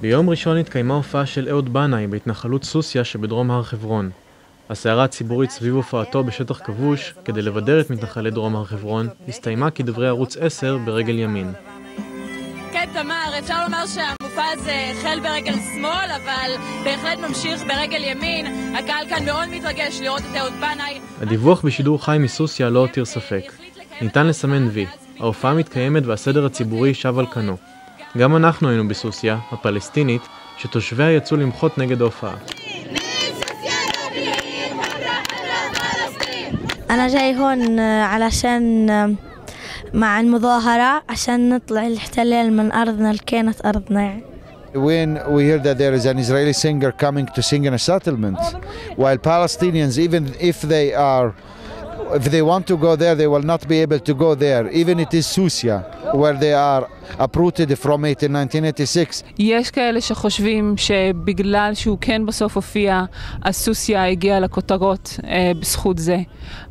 ביום ראשון התקיימה הופעה של אהוד בנאי בהתנחלות סוסיא שבדרום הר חברון. הסערה הציבורית סביב הופעתו בשטח כבוש, כדי לבדר את מתנחלי דרום הר חברון, הסתיימה כדברי ערוץ 10 ברגל ימין. כן, תמר, אפשר לומר שהמופע הזה החל ברגל שמאל, אבל בהחלט ממשיך ברגל ימין. הקהל כאן מאוד מתרגש לראות את אהוד בנאי. הדיווח בשידור חי מסוסיא לא הותיר ספק. ניתן לסמן וי. ההופעה מתקיימת והסדר הציבורי שב על כנו. גם אנחנו היינו בסוסיא, הפלסטינית, שתושביה יצאו למחות נגד ההופעה. أنا جاي هون علشان مع المظاهرة عشان نطلع الاحتلال من أرضنا اللي كانت أرضنا يعني. when we hear that there is an Israeli singer coming to sing in a settlement, while Palestinians, even if they are, if they want to go there, they will not be able to go there. Even it is Susia, where they are uprooted from it in 1986. יש כאלה שחושבים שבגלל שהוא כן בסוף הופיע, אז סוסיה הגיעה לכותרות אה, בזכות זה.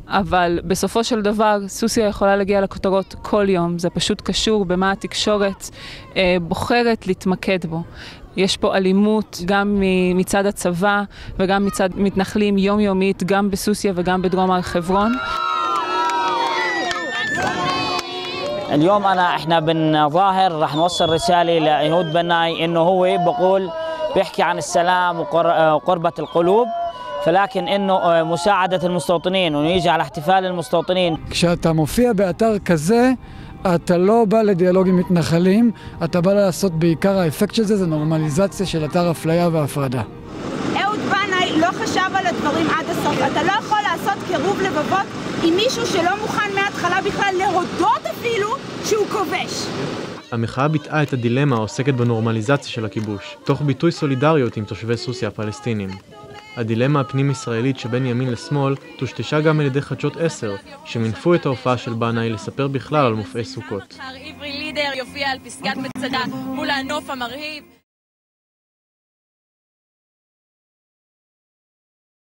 אבל בסופו של דבר, סוסיה יכולה להגיע לכותרות כל יום. זה פשוט קשור במה התקשורת אה, בוחרת להתמקד בו. יש פה אלימות גם מצד הצבא וגם מצד מתנחלים יומיומית, גם בסוסיה וגם בדרום הר חברון. اليوم انا احنا بنظاهر راح نوصل رساله لايهود بناي انه هو بقول بيحكي عن السلام وقربة القلوب فلكن انه مساعدة المستوطنين وانه يجي على احتفال المستوطنين כשאתה מופיע באתר כזה, אתה לא בא לדיאלוג עם מתנחלים, אתה בא לעשות בעיקר האפקט של זה, זה נורמליזציה של אתר אפליה והפרדה. אהוד בנאי לא חשב על הדברים עד הסוף. אתה לא יכול לעשות קירוב לבבות עם מישהו שלא מוכן מההתחלה בכלל להודות אפילו שהוא כובש. המחאה ביטאה את הדילמה העוסקת בנורמליזציה של הכיבוש, תוך ביטוי סולידריות עם תושבי סוסיה הפלסטינים. הדילמה הפנים-ישראלית שבין ימין לשמאל טושטשה גם על ידי חדשות 10, שמינפו את ההופעה של בנאי לספר בכלל על מופעי סוכות. מחר עברי לידר יופיע על פסגת מצדה מול הנוף המרהיב.